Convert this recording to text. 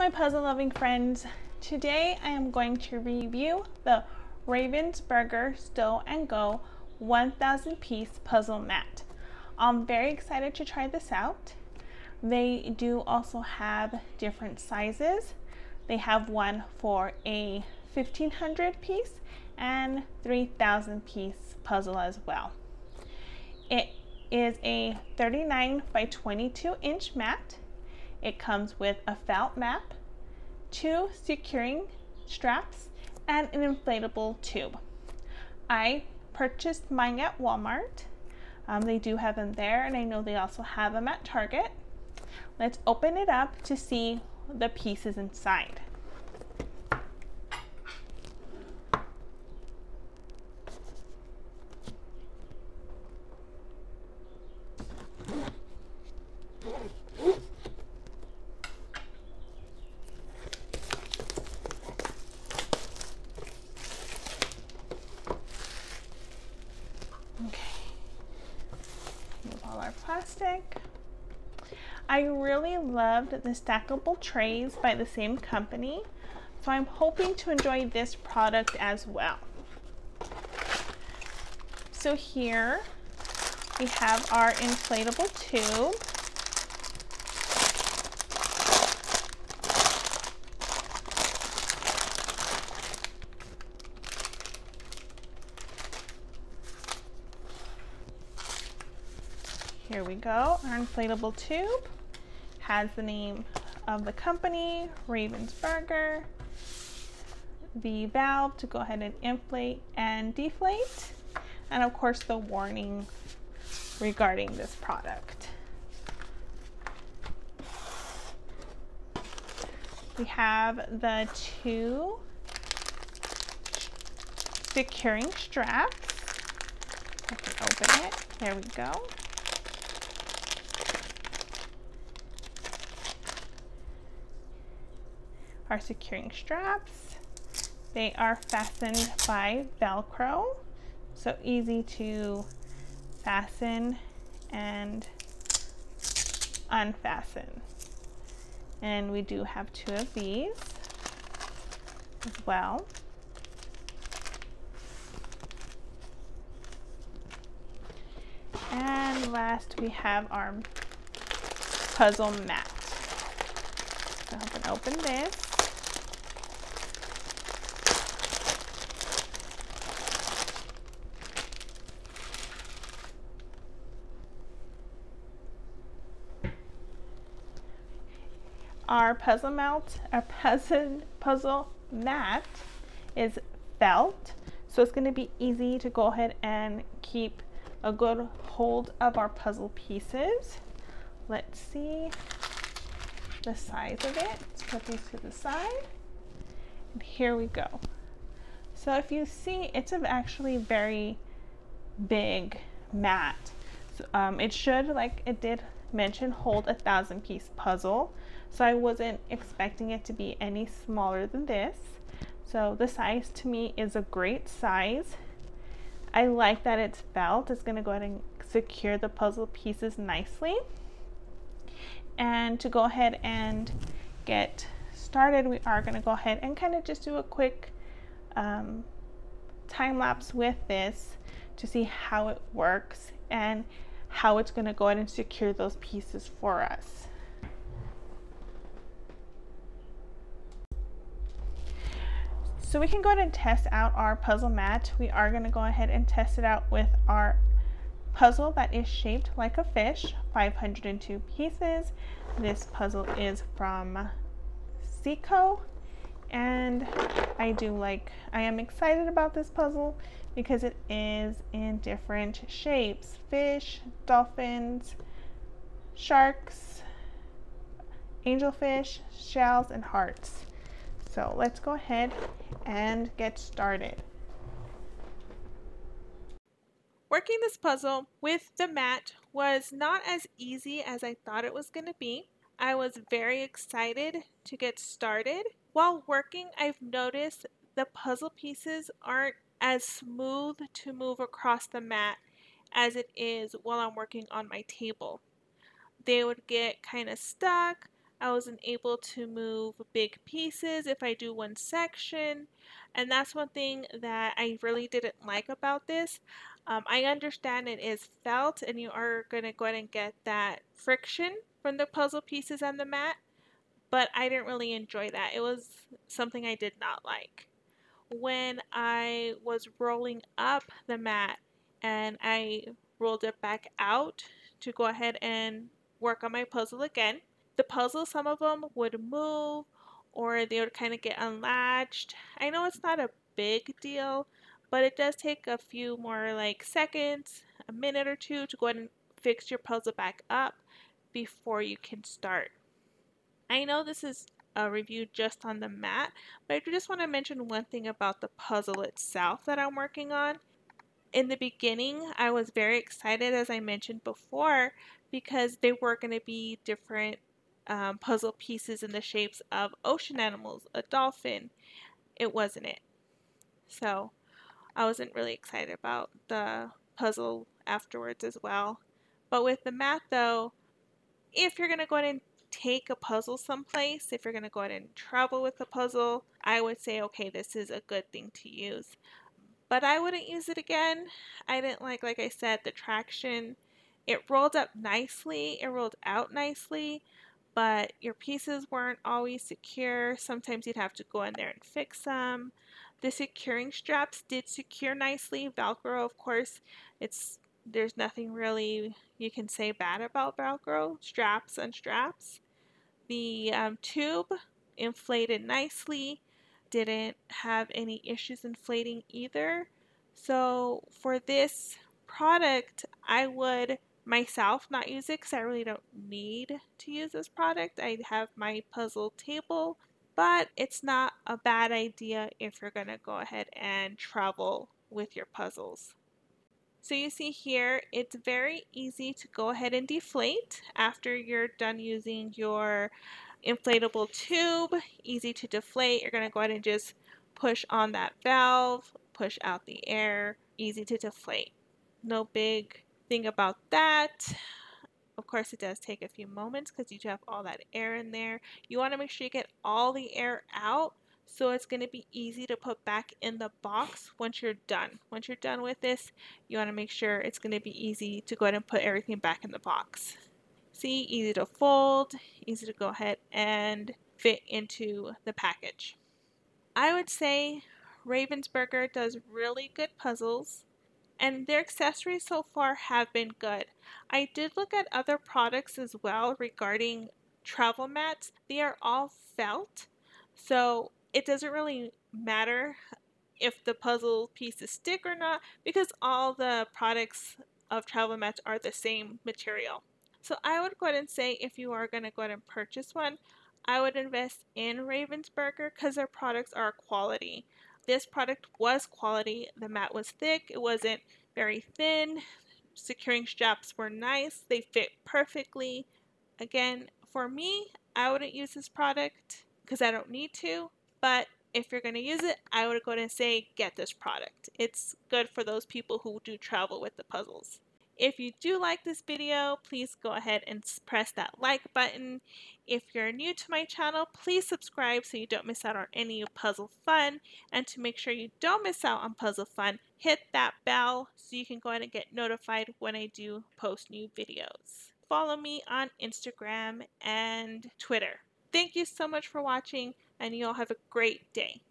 my puzzle loving friends. Today I am going to review the Ravensburger Stow and Go 1000 piece puzzle mat. I'm very excited to try this out. They do also have different sizes. They have one for a 1500 piece and 3000 piece puzzle as well. It is a 39 by 22 inch mat it comes with a felt map, two securing straps, and an inflatable tube. I purchased mine at Walmart. Um, they do have them there, and I know they also have them at Target. Let's open it up to see the pieces inside. Plastic. I really loved the stackable trays by the same company, so I'm hoping to enjoy this product as well. So here we have our inflatable tube. Here we go, our inflatable tube has the name of the company, Ravensburger, the valve to go ahead and inflate and deflate, and of course the warning regarding this product. We have the two securing straps. I can open it. There we go. Our securing straps. They are fastened by Velcro, so easy to fasten and unfasten. And we do have two of these as well. And last we have our puzzle mat. So I'm going to open this. Our puzzle mount, our puzzle, puzzle mat is felt. So it's going to be easy to go ahead and keep a good hold of our puzzle pieces. Let's see the size of it. Let's put these to the side. And here we go. So if you see, it's actually very big mat. So, um, it should, like it did mention, hold a thousand piece puzzle. So I wasn't expecting it to be any smaller than this. So the size to me is a great size. I like that it's felt. It's going to go ahead and secure the puzzle pieces nicely. And to go ahead and get started, we are going to go ahead and kind of just do a quick um, time lapse with this to see how it works and how it's going to go ahead and secure those pieces for us. So we can go ahead and test out our puzzle mat. We are going to go ahead and test it out with our puzzle that is shaped like a fish, 502 pieces. This puzzle is from Seiko and I do like, I am excited about this puzzle because it is in different shapes, fish, dolphins, sharks, angelfish, shells, and hearts. So let's go ahead and get started. Working this puzzle with the mat was not as easy as I thought it was going to be. I was very excited to get started. While working, I've noticed the puzzle pieces aren't as smooth to move across the mat as it is while I'm working on my table. They would get kind of stuck, I wasn't able to move big pieces if I do one section. And that's one thing that I really didn't like about this. Um, I understand it is felt and you are going to go ahead and get that friction from the puzzle pieces and the mat. But I didn't really enjoy that. It was something I did not like. When I was rolling up the mat and I rolled it back out to go ahead and work on my puzzle again, the puzzle, some of them would move or they would kind of get unlatched. I know it's not a big deal, but it does take a few more like seconds, a minute or two to go ahead and fix your puzzle back up before you can start. I know this is a review just on the mat, but I just want to mention one thing about the puzzle itself that I'm working on. In the beginning, I was very excited, as I mentioned before, because they were going to be different um, puzzle pieces in the shapes of ocean animals, a dolphin. It wasn't it. So I wasn't really excited about the puzzle afterwards as well. But with the mat though, if you're going to go ahead and take a puzzle someplace, if you're going to go ahead and travel with a puzzle, I would say, okay, this is a good thing to use. But I wouldn't use it again. I didn't like, like I said, the traction. It rolled up nicely, it rolled out nicely, but your pieces weren't always secure. Sometimes you'd have to go in there and fix them. The securing straps did secure nicely. Velcro, of course, it's there's nothing really you can say bad about Velcro, straps and straps. The um, tube inflated nicely, didn't have any issues inflating either. So for this product, I would myself not use it because I really don't need to use this product. I have my puzzle table, but it's not a bad idea if you're going to go ahead and travel with your puzzles. So you see here, it's very easy to go ahead and deflate after you're done using your inflatable tube. Easy to deflate. You're going to go ahead and just push on that valve, push out the air. Easy to deflate. No big thing about that, of course, it does take a few moments because you do have all that air in there. You want to make sure you get all the air out so it's going to be easy to put back in the box once you're done. Once you're done with this, you want to make sure it's going to be easy to go ahead and put everything back in the box. See, easy to fold, easy to go ahead and fit into the package. I would say Ravensburger does really good puzzles and their accessories so far have been good. I did look at other products as well regarding travel mats. They are all felt, so it doesn't really matter if the puzzle pieces stick or not because all the products of travel mats are the same material. So I would go ahead and say if you are going to go ahead and purchase one, I would invest in Ravensburger because their products are quality. This product was quality. The mat was thick. It wasn't very thin. Securing straps were nice. They fit perfectly. Again, for me, I wouldn't use this product because I don't need to. But if you're going to use it, I would go and say get this product. It's good for those people who do travel with the puzzles. If you do like this video, please go ahead and press that like button. If you're new to my channel, please subscribe so you don't miss out on any puzzle fun. And to make sure you don't miss out on puzzle fun, hit that bell so you can go ahead and get notified when I do post new videos. Follow me on Instagram and Twitter. Thank you so much for watching and you all have a great day.